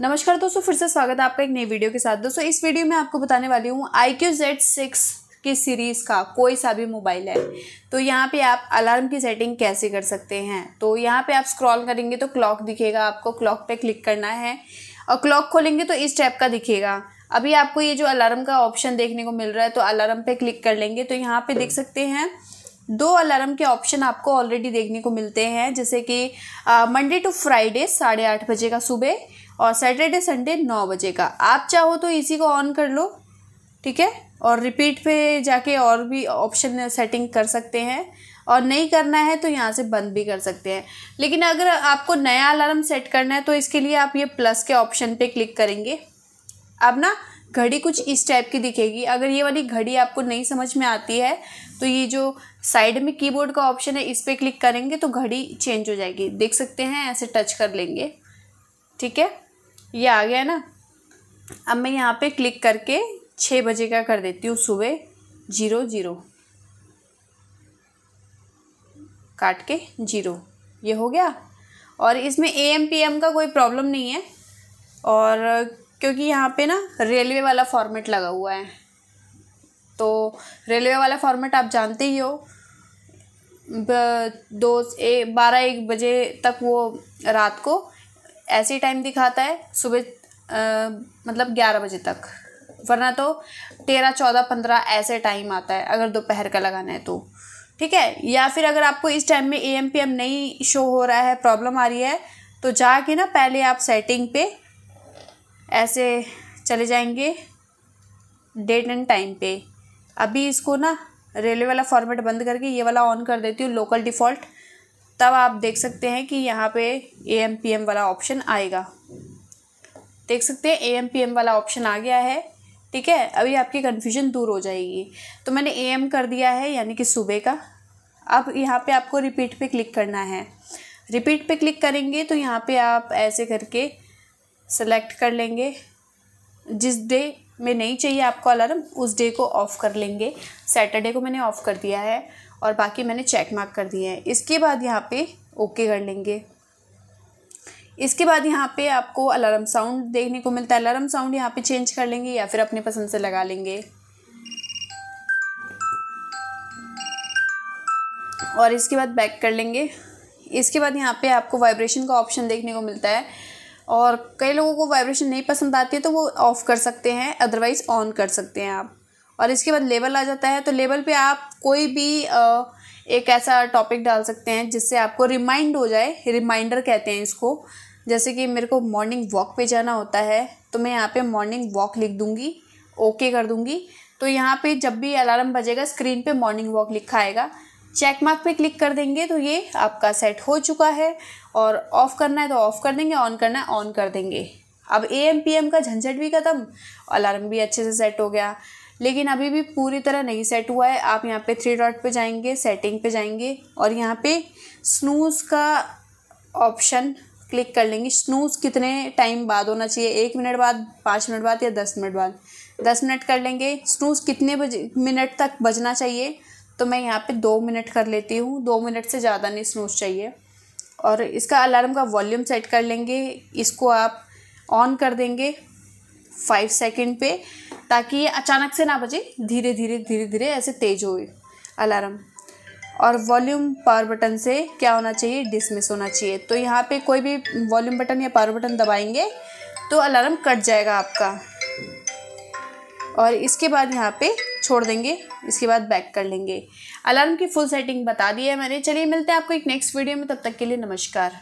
नमस्कार दोस्तों, फिर से स्वागत है आपका एक नई वीडियो के साथ। दोस्तों, इस वीडियो में आपको बताने वाली हूँ आई क्यू जेड सिक्स की सीरीज़ का कोई सा भी मोबाइल है। तो यहाँ पे आप अलार्म की सेटिंग कैसे कर सकते हैं? तो यहाँ पे आप स्क्रॉल करेंगे तो क्लॉक दिखेगा आपको क्लॉक पे क्लिक करना है और क्लॉक खोलेंगे तो इस टाइप का दिखेगा। अभी आपको ये जो अलार्म का ऑप्शन देखने को मिल रहा है तो अलार्म पे क्लिक कर लेंगे। तो यहाँ पे देख सकते हैं, दो अलार्म के ऑप्शन आपको ऑलरेडी देखने को मिलते हैं, जैसे कि मंडे टू फ्राइडे साढ़े आठ बजे का सुबह और सैटरडे संडे नौ बजे का। आप चाहो तो इसी को ऑन कर लो, ठीक है? और रिपीट पे जाके और भी ऑप्शन सेटिंग कर सकते हैं। और नहीं करना है तो यहाँ से बंद भी कर सकते हैं। लेकिन अगर आपको नया अलार्म सेट करना है तो इसके लिए आप ये प्लस के ऑप्शन पे क्लिक करेंगे। अब ना, घड़ी कुछ इस टाइप की दिखेगी। अगर ये वाली घड़ी आपको नहीं समझ में आती है तो ये जो साइड में कीबोर्ड का ऑप्शन है, इस पर क्लिक करेंगे तो घड़ी चेंज हो जाएगी। देख सकते हैं, ऐसे टच कर लेंगे। ठीक है? ये आ गया ना। अब मैं यहाँ पे क्लिक करके छः बजे का कर देती हूँ सुबह ज़ीरो ज़ीरो। काट के ज़ीरो। ये हो गया। और इसमें ए एम पी एम का कोई प्रॉब्लम नहीं है। और क्योंकि यहाँ पे ना रेलवे वाला फॉर्मेट लगा हुआ है। तो रेलवे वाला फॉर्मेट आप जानते ही हो। दो, ए, बारह एक बजे तक वो रात को ऐसे टाइम दिखाता है, सुबह मतलब ग्यारह बजे तक। वरना तो तेरह, चौदह, पंद्रह ऐसे टाइम आता है, अगर दोपहर का लगाना है तो। ठीक है? या फिर अगर आपको इस टाइम में ए एम पी एम नहीं शो हो रहा है प्रॉब्लम आ रही है तो जाके ना पहले आप सेटिंग पे ऐसे चले जाएँगे डेट एंड टाइम पे। अभी इसको ना रेलवे वाला फॉर्मेट बंद करके ये वाला ऑन कर देती हूँ लोकल डिफ़ॉल्ट तब आप देख सकते हैं कि यहाँ पे ए एम पी एम वाला ऑप्शन आएगा। देख सकते हैं ए एम पी एम वाला ऑप्शन आ गया है, ठीक है? अभी आपकी कन्फ्यूज़न दूर हो जाएगी। तो मैंने ए एम कर दिया है, यानी कि सुबह का। अब यहाँ पे आपको रिपीट पे क्लिक करना है। रिपीट पे क्लिक करेंगे तो यहाँ पे आप ऐसे करके सेलेक्ट कर लेंगे। जिस डे में नहीं चाहिए आपको अलार्म, उस डे को ऑफ़ कर लेंगे। सैटरडे को मैंने ऑफ़ कर दिया है और बाकी मैंने चेक मार्क कर दिए हैं। इसके बाद यहाँ पे ओके कर लेंगे। इसके बाद यहाँ पे आपको अलार्म साउंड देखने को मिलता है। अलार्म साउंड यहाँ पे चेंज कर लेंगे या फिर अपने पसंद से लगा लेंगे। और इसके बाद बैक कर लेंगे। इसके बाद यहाँ पे आपको वाइब्रेशन का ऑप्शन देखने को मिलता है। और कई लोगों को वाइब्रेशन नहीं पसंद आती है तो वो ऑफ़ कर सकते हैं अदरवाइज़ ऑन कर सकते हैं आप। और इसके बाद लेबल आ जाता है तो लेबल पे आप कोई भी एक ऐसा टॉपिक डाल सकते हैं, जिससे आपको रिमाइंड हो जाए रिमाइंडर कहते हैं इसको। जैसे कि मेरे को मॉर्निंग वॉक पे जाना होता है तो मैं यहाँ पे मॉर्निंग वॉक लिख दूँगी ओके कर दूँगी। तो यहाँ पे जब भी अलार्म बजेगा स्क्रीन पे मॉर्निंग वॉक लिखा आएगा। चेक मार्क पे क्लिक कर देंगे तो ये आपका सेट हो चुका है और ऑफ़ करना है तो ऑफ़ कर देंगे ऑन करना है ऑन कर देंगे। अब ए एम पी एम का झंझट भी ख़त्म अलार्म भी अच्छे से सेट हो गया। लेकिन अभी भी पूरी तरह नहीं सेट हुआ है। आप यहाँ पे थ्री डॉट पे जाएँगे सेटिंग पे जाएँगे और यहाँ पे स्नूज़ का ऑप्शन क्लिक कर लेंगे। स्नूज़ कितने टाइम बाद होना चाहिए? एक मिनट बाद, पाँच मिनट बाद या दस मिनट बाद? दस मिनट कर लेंगे। स्नूज़ कितने बजे मिनट तक बजना चाहिए? तो मैं यहाँ पे दो मिनट कर लेती हूँ। दो मिनट से ज़्यादा नहीं स्नूज़ चाहिए। और इसका अलार्म का वॉल्यूम सेट कर लेंगे। इसको आप ऑन कर देंगे फाइव सेकेंड पे, ताकि ये अचानक से ना बजे। धीरे धीरे धीरे धीरे ऐसे तेज हो अलार्म और वॉल्यूम पावर बटन से क्या होना चाहिए? डिसमिस होना चाहिए। तो यहाँ पे कोई भी वॉल्यूम बटन या पावर बटन दबाएँगे तो अलार्म कट जाएगा आपका। और इसके बाद यहाँ पे छोड़ देंगे, इसके बाद बैक कर लेंगे। अलार्म की फुल सेटिंग बता दी है मैंने। चलिए मिलते हैं आपको एक नेक्स्ट वीडियो में, तब तक के लिए नमस्कार।